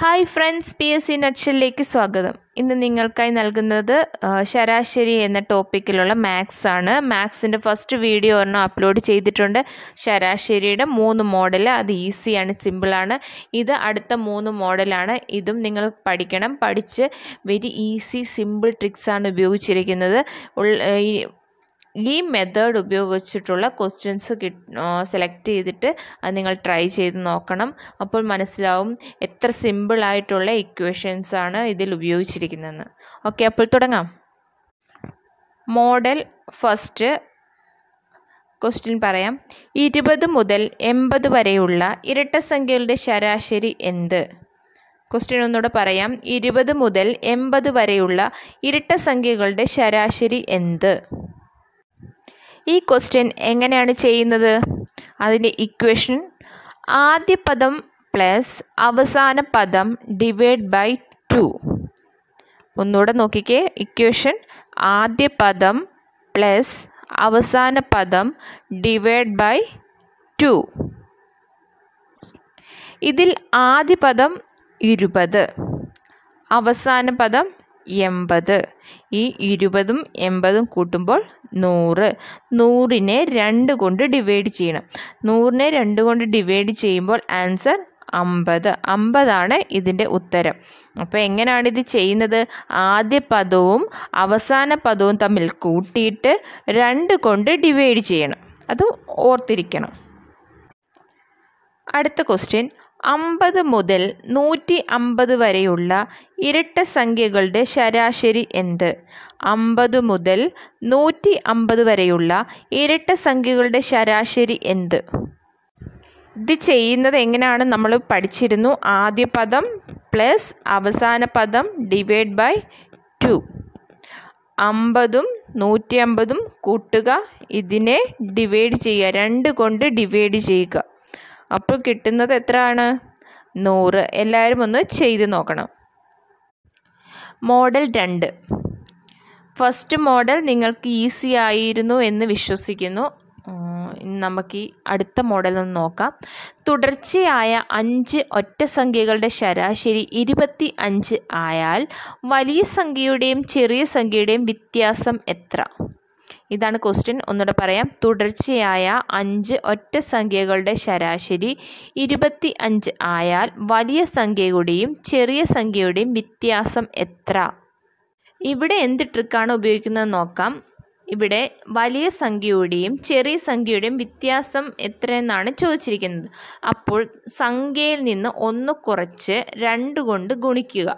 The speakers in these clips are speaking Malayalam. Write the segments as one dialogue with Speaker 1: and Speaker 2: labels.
Speaker 1: Hi friends P S C നക്ഷലിലേക്ക് സ്വാഗതം. ഇന്ന് നിങ്ങൾക്കായി നൽകുന്നത് ശരാശരി എന്ന ടോപ്പിക്കിലുള്ള മാത്സ് ആണ്. മാത്സിന്റെ ഫസ്റ്റ് വീഡിയോ ഒരെണ്ണം അപ്ലോഡ് ചെയ്തിട്ടുണ്ട്. ശരാശരിയുടെ മൂന്ന് മോഡൽ അത് ഈസിയാണ് സിമ്പിളാണ് ഇത് അടുത്ത മൂന്ന് മോഡലാണ് ഇതും നിങ്ങൾ പഠിക്കണം. പഠിച്ച് വെരി ഈസി സിമ്പിൾ ട്രിക്സാണ് ഉപയോഗിച്ചിരിക്കുന്നത്. ഈ മെത്തേഡ് ഉപയോഗിച്ചിട്ടുള്ള ക്വസ്റ്റ്യൻസ് സെലക്ട് ചെയ്തിട്ട് അത് നിങ്ങൾ ട്രൈ ചെയ്ത് നോക്കണം. അപ്പോൾ മനസ്സിലാവും എത്ര സിമ്പിളായിട്ടുള്ള ഇക്വേഷൻസ് ആണ് ഇതിൽ ഉപയോഗിച്ചിരിക്കുന്നതെന്ന് ഓക്കെ അപ്പോൾ തുടങ്ങാം. മോഡൽ ഫസ്റ്റ് ക്വസ്റ്റ്യൻ പറയാം. ഇരുപത് മുതൽ എൺപത് വരെയുള്ള ഇരട്ട സംഖ്യകളുടെ ശരാശരി എന്ത്? ക്വസ്റ്റ്യൻ ഒന്നുകൂടെ പറയാം. ഇരുപത് മുതൽ എൺപത് വരെയുള്ള ഇരട്ട സംഖ്യകളുടെ ശരാശരി എന്ത്? ഈ ക്വസ്റ്റ്യൻ എങ്ങനെയാണ് ചെയ്യുന്നത്? അതിന്റെ ഇക്വേഷൻ ആദ്യ പദം പ്ലസ് അവസാന പദം ഡിവൈഡ് ബൈ ടു ഒന്നുകൂടെ നോക്കിക്കേ. ഇക്വേഷൻ ആദ്യ പദം പ്ലസ് അവസാന പദം ഡിവൈഡ് ബൈ ടു ഇതിൽ ആദ്യ പദം ഇരുപത്. അവസാന പദം എൺപത്. ഈ ഇരുപതും എൺപതും കൂട്ടുമ്പോൾ നൂറ്. നൂറിനെ രണ്ട് കൊണ്ട് ഡിവൈഡ് ചെയ്യണം. നൂറിനെ രണ്ട് കൊണ്ട് ഡിവൈഡ് ചെയ്യുമ്പോൾ ആൻസർ അമ്പത്. അമ്പതാണ് ഇതിന്റെ ഉത്തരം. അപ്പോൾ എങ്ങനെയാണ് ഇത് ചെയ്യുന്നത്? ആദ്യ പദവും അവസാന പദവും തമ്മിൽ കൂട്ടിയിട്ട് രണ്ട് കൊണ്ട് ഡിവൈഡ് ചെയ്യണം. അത് ഓർത്തിരിക്കണം. അടുത്ത ക്വസ്റ്റ്യൻ അമ്പത് മുതൽ നൂറ്റി അമ്പത് വരെയുള്ള ഇരട്ട സംഖ്യകളുടെ ശരാശരി എന്ത്? അമ്പത് മുതൽ നൂറ്റി അമ്പത് വരെയുള്ള ഇരട്ട സംഖ്യകളുടെ ശരാശരി എന്ത്? ഇത് ചെയ്യുന്നത് എങ്ങനെയാണ് നമ്മൾ പഠിച്ചിരുന്നു? ആദ്യ പദം പ്ലസ് അവസാന പദം ഡിവൈഡ് ബൈ ടു. അമ്പതും നൂറ്റി അമ്പതും കൂട്ടുക ഇതിനെ ഡിവൈഡ് ചെയ്യുക രണ്ട് കൊണ്ട് ഡിവൈഡ് ചെയ്യുക. അപ്പോൾ കിട്ടുന്നത് എത്രയാണ്? നൂറ്. എല്ലാവരും ഒന്ന് ചെയ്ത് നോക്കണം. മോഡൽ രണ്ട്. ഫസ്റ്റ് മോഡൽ നിങ്ങൾക്ക് ഈസി ആയിരുന്നു എന്ന് വിശ്വസിക്കുന്നു. നമുക്ക് ഈ അടുത്ത മോഡൽ ഒന്ന് നോക്കാം. തുടർച്ചയായ അഞ്ച് ഒറ്റ സംഖ്യകളുടെ ശരാശരി ഇരുപത്തി അഞ്ച് ആയാൽ വലിയ സംഖ്യയുടെയും ചെറിയ സംഖ്യയുടെയും വ്യത്യാസം എത്ര? ഇതാണ് ക്വസ്റ്റ്യൻ ഒന്നുകൂടെ പറയാം. തുടർച്ചയായ അഞ്ച് ഒറ്റ സംഖ്യകളുടെ ശരാശരി ഇരുപത്തി അഞ്ച് ആയാൽ വലിയ സംഖ്യയുടെയും ചെറിയ സംഖ്യയുടെയും വ്യത്യാസം എത്ര? ഇവിടെ എന്ത് ട്രിക്കാണ് ഉപയോഗിക്കുന്നത് നോക്കാം. ഇവിടെ വലിയ സംഖ്യയുടെയും ചെറിയ സംഖ്യയുടെയും വ്യത്യാസം എത്രയെന്നാണ് ചോദിച്ചിരിക്കുന്നത്. അപ്പോൾ സംഖ്യയിൽ നിന്ന് ഒന്ന് കുറച്ച് രണ്ട് കൊണ്ട് ഗുണിക്കുക.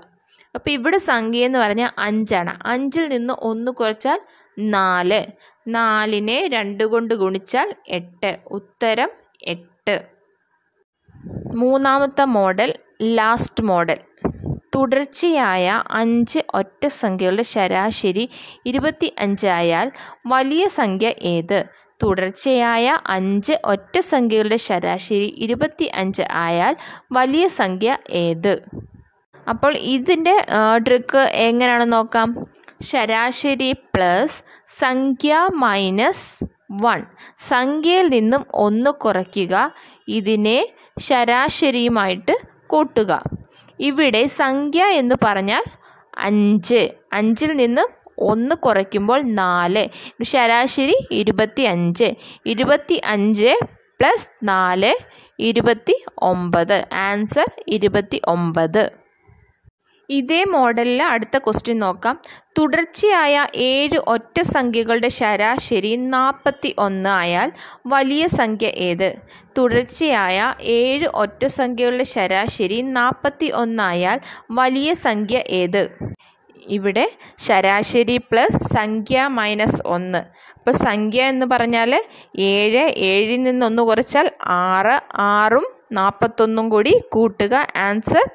Speaker 1: അപ്പോൾ ഇവിടെ സംഖ്യ എന്ന് പറഞ്ഞാൽ അഞ്ചാണ്. അഞ്ചിൽ നിന്ന് ഒന്ന് കുറച്ചാൽ നാല്. നാലിനെ രണ്ട് കൊണ്ട് ഗുണിച്ചാൽ എട്ട്. ഉത്തരം എട്ട്. മൂന്നാമത്തെ മോഡൽ ലാസ്റ്റ് മോഡൽ. തുടർച്ചയായ അഞ്ച് ഒറ്റ സംഖ്യകളുടെ ശരാശരി ഇരുപത്തി അഞ്ചായാൽ വലിയ സംഖ്യ ഏത്? തുടർച്ചയായ അഞ്ച് ഒറ്റ സംഖ്യകളുടെ ശരാശരി ഇരുപത്തി അഞ്ച് ആയാൽ വലിയ സംഖ്യ ഏത്? അപ്പോൾ ഇതിന്റെ ട്രിക്ക് എങ്ങനെയാണെന്ന് നോക്കാം. ശരാശരി പ്ലസ് സംഖ്യ മൈനസ് വൺ സംഖ്യയിൽ നിന്നും ഒന്ന് കുറയ്ക്കുക. ഇതിനെ ശരാശരിയുമായിട്ട് കൂട്ടുക. ഇവിടെ സംഖ്യ എന്ന് പറഞ്ഞാൽ അഞ്ച്. അഞ്ചിൽ നിന്നും ഒന്ന് കുറയ്ക്കുമ്പോൾ നാല്. ശരാശരി ഇരുപത്തി അഞ്ച് ഇരുപത്തി അഞ്ച് പ്ലസ് നാല് ഇരുപത്തി ഒമ്പത് ആൻസർ ഇരുപത്തി ഒമ്പത് ഇതേ മോഡലിൽ അടുത്ത ക്വസ്റ്റ്യൻ നോക്കാം. തുടർച്ചയായ ഏഴ് ഒറ്റ സംഖ്യകളുടെ ശരാശരി നാൽപ്പത്തി ഒന്ന് ആയാൽ വലിയ സംഖ്യ ഏത്? തുടർച്ചയായ ഏഴ് ഒറ്റ സംഖ്യകളുടെ ശരാശരി നാൽപ്പത്തി ഒന്നായാൽ വലിയ സംഖ്യ ഏത്? ഇവിടെ ശരാശരി പ്ലസ് സംഖ്യ മൈനസ് ഒന്ന്. അപ്പോൾ സംഖ്യ എന്ന് പറഞ്ഞാൽ ഏഴ് ഏഴിൽ നിന്ന് ഒന്ന് കുറച്ചാൽ ആറ് ആറും നാൽപ്പത്തൊന്നും കൂടി കൂട്ടുക. ആൻസർ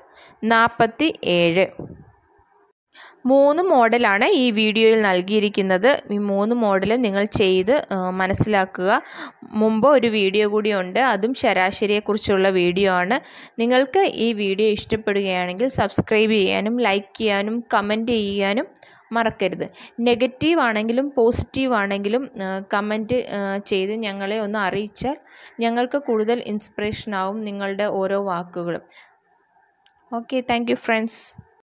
Speaker 1: നാൽപ്പത്തി ഏഴ് മൂന്ന് മോഡലാണ് ഈ വീഡിയോയിൽ നൽകിയിരിക്കുന്നത്. ഈ മൂന്ന് മോഡലും നിങ്ങൾ ചെയ്ത് മനസ്സിലാക്കുക. മുമ്പ് ഒരു വീഡിയോ കൂടിയുണ്ട്. അതും ശരാശരിയെക്കുറിച്ചുള്ള വീഡിയോ ആണ്. നിങ്ങൾക്ക് ഈ വീഡിയോ ഇഷ്ടപ്പെടുകയാണെങ്കിൽ സബ്സ്ക്രൈബ് ചെയ്യാനും ലൈക്ക് ചെയ്യാനും കമന്റ് ചെയ്യാനും മറക്കരുത്. നെഗറ്റീവ് ആണെങ്കിലും പോസിറ്റീവ് ആണെങ്കിലും കമന്റ് ചെയ്ത് ഞങ്ങളെ ഒന്ന് അറിയിച്ചാൽ ഞങ്ങൾക്ക് കൂടുതൽ ഇൻസ്പിറേഷൻ ആവും നിങ്ങളുടെ ഓരോ വാക്കുകളും. Okay thank you friends